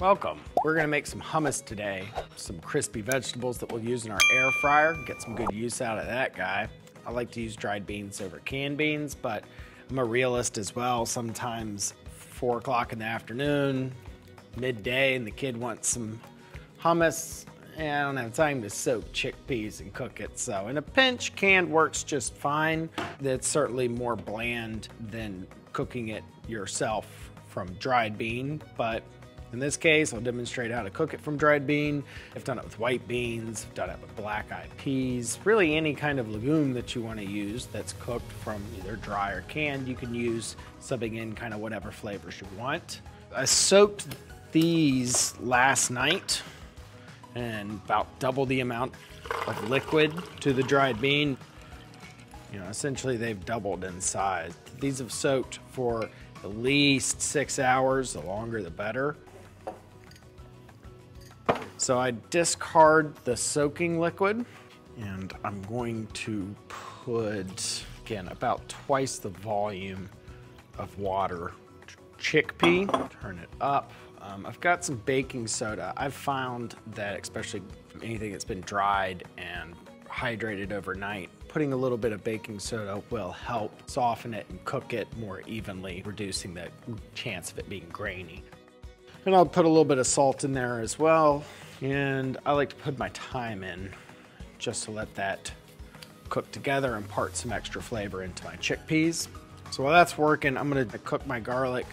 Welcome. We're gonna make some hummus today. Some crispy vegetables that we'll use in our air fryer. Get some good use out of that guy. I like to use dried beans over canned beans, but I'm a realist as well. Sometimes four o'clock in the afternoon, midday, and the kid wants some hummus. And I don't have time to soak chickpeas and cook it. So in a pinch, canned works just fine. That's certainly more bland than cooking it yourself from dried bean, but in this case, I'll demonstrate how to cook it from dried bean. I've done it with white beans, I've done it with black-eyed peas, really any kind of legume that you want to use that's cooked from either dry or canned, you can use subbing in kind of whatever flavors you want. I soaked these last night and about double the amount of liquid to the dried bean. You know, essentially they've doubled in size. These have soaked for at least six hours, the longer the better. So I discard the soaking liquid and I'm going to put, again, about twice the volume of water. Chickpea, turn it up. Um, I've got some baking soda. I've found that especially anything that's been dried and hydrated overnight, putting a little bit of baking soda will help soften it and cook it more evenly, reducing the chance of it being grainy. And I'll put a little bit of salt in there as well. And I like to put my thyme in just to let that cook together and impart some extra flavor into my chickpeas. So while that's working, I'm gonna cook my garlic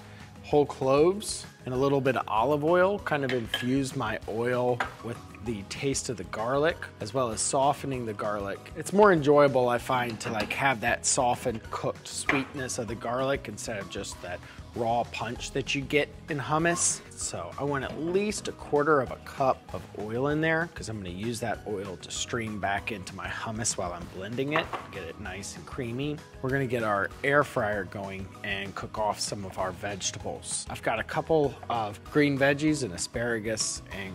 whole cloves and a little bit of olive oil, kind of infuse my oil with the taste of the garlic as well as softening the garlic. It's more enjoyable, I find, to like have that softened cooked sweetness of the garlic instead of just that raw punch that you get in hummus. So I want at least a quarter of a cup of oil in there because I'm gonna use that oil to stream back into my hummus while I'm blending it, get it nice and creamy. We're gonna get our air fryer going and cook off some of our vegetables. I've got a couple of green veggies and asparagus and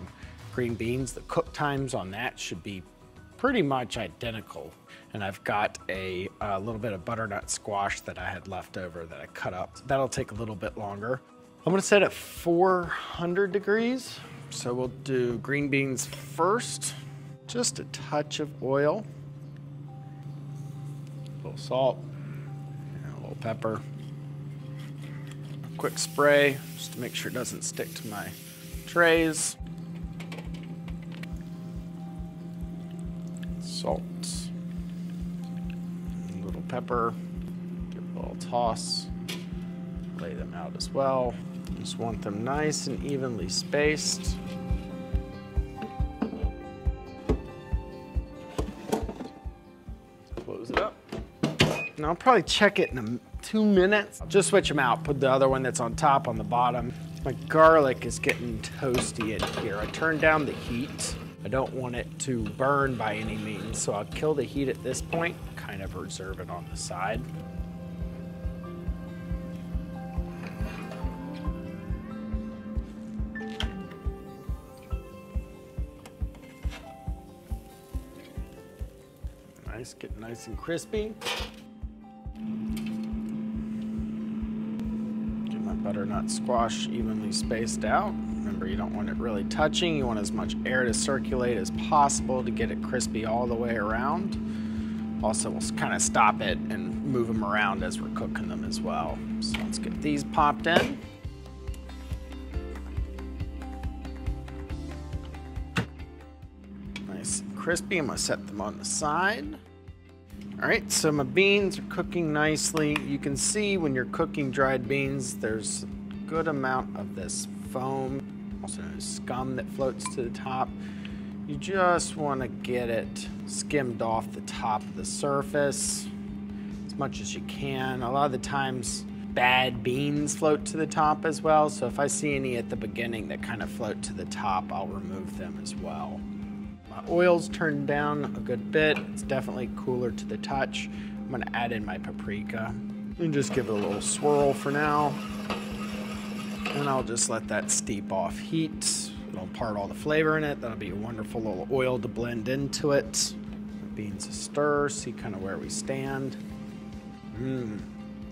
green beans. The cook times on that should be pretty much identical. And I've got a, a, little bit of butternut squash that I had left over that I cut up. That'll take a little bit longer. I'm gonna set it 400 degrees. So we'll do green beans first. Just a touch of oil. A little salt, a little pepper. A quick spray, just to make sure it doesn't stick to my trays. Salt. Pepper. Give it a little toss. Lay them out as well. Just want them nice and evenly spaced. Close it up. Now I'll probably check it in a, two minutes. I'll just switch them out. Put the other one that's on top on the bottom. My garlic is getting toasty in here. I turned down the heat. I don't want it to burn by any means, so I'll kill the heat at this point, kind of reserve it on the side. Nice, get nice and crispy. Get my butternut squash evenly spaced out. Remember, you don't want it really touching. You want as much air to circulate as possible to get it crispy all the way around. Also, we'll kind of stop it and move them around as we're cooking them as well. So let's get these popped in. Nice and crispy. I'm gonna set them on the side. All right, so my beans are cooking nicely. You can see when you're cooking dried beans, there's a good amount of this foam, also scum that floats to the top. You just want to get it skimmed off the top of the surface as much as you can. A lot of the times bad beans float to the top as well, so if I see any at the beginning that kind of float to the top, I'll remove them as well. My oil's turned down a good bit. It's definitely cooler to the touch. I'm gonna add in my paprika and just give it a little swirl for now. And I'll just let that steep off heat. It'll impart all the flavor in it. That'll be a wonderful little oil to blend into it. Beans a stir, see kind of where we stand. Mmm,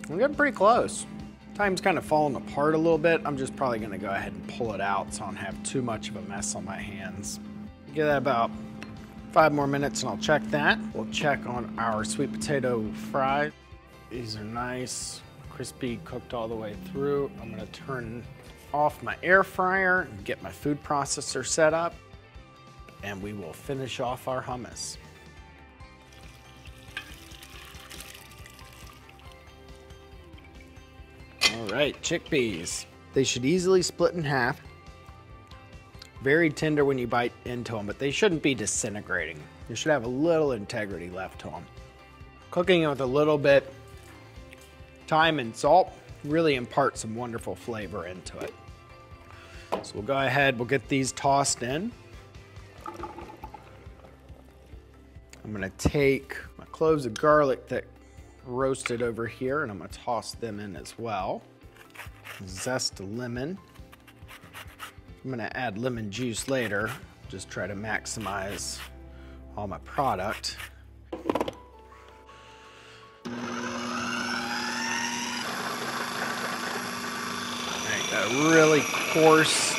we're getting pretty close. Thyme's kind of falling apart a little bit. I'm just probably gonna go ahead and pull it out so I don't have too much of a mess on my hands. Give that about five more minutes and I'll check that. We'll check on our sweet potato fries. These are nice, crispy, cooked all the way through. I'm gonna turn off my air fryer and get my food processor set up and we will finish off our hummus. All right, chickpeas. They should easily split in half. Very tender when you bite into them, but they shouldn't be disintegrating. They should have a little integrity left to them. Cooking it with a little bit thyme and salt really impart some wonderful flavor into it. So we'll go ahead, we'll get these tossed in. I'm gonna take my cloves of garlic that roasted over here and I'm gonna toss them in as well. Zest lemon. I'm gonna add lemon juice later, just try to maximize all my product. a really coarse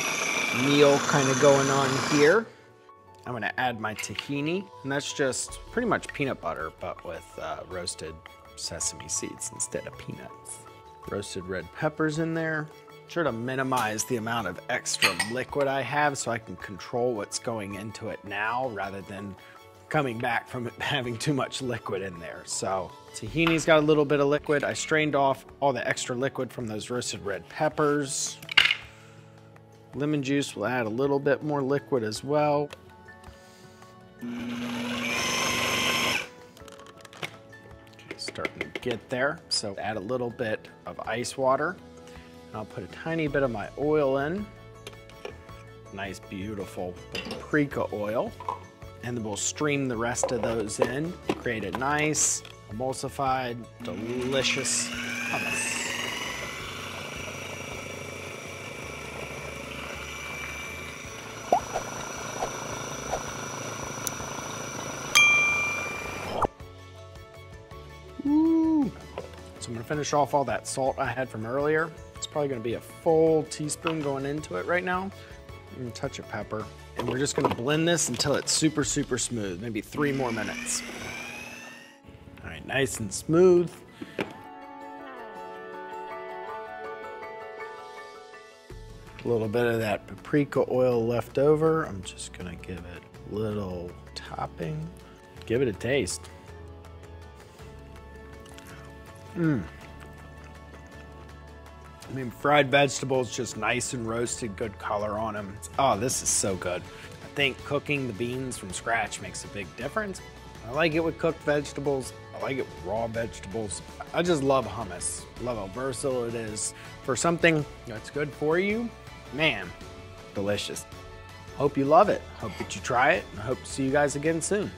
meal kind of going on here. I'm gonna add my tahini, and that's just pretty much peanut butter, but with uh, roasted sesame seeds instead of peanuts. Roasted red peppers in there. Try to minimize the amount of extra liquid I have so I can control what's going into it now rather than coming back from having too much liquid in there. So tahini's got a little bit of liquid. I strained off all the extra liquid from those roasted red peppers. Lemon juice will add a little bit more liquid as well. Starting to get there. So add a little bit of ice water. I'll put a tiny bit of my oil in. Nice, beautiful paprika oil. And then we'll stream the rest of those in. Create a nice, emulsified, delicious hummus. So I'm gonna finish off all that salt I had from earlier. It's probably gonna be a full teaspoon going into it right now. And a touch of pepper. And we're just gonna blend this until it's super, super smooth, maybe three more minutes. All right, nice and smooth. A little bit of that paprika oil left over. I'm just gonna give it a little topping. Give it a taste. Mmm. I mean, fried vegetables, just nice and roasted, good color on them. Oh, this is so good. I think cooking the beans from scratch makes a big difference. I like it with cooked vegetables. I like it with raw vegetables. I just love hummus. Love how versatile it is. For something that's good for you, man, delicious. Hope you love it. Hope that you try it. I hope to see you guys again soon.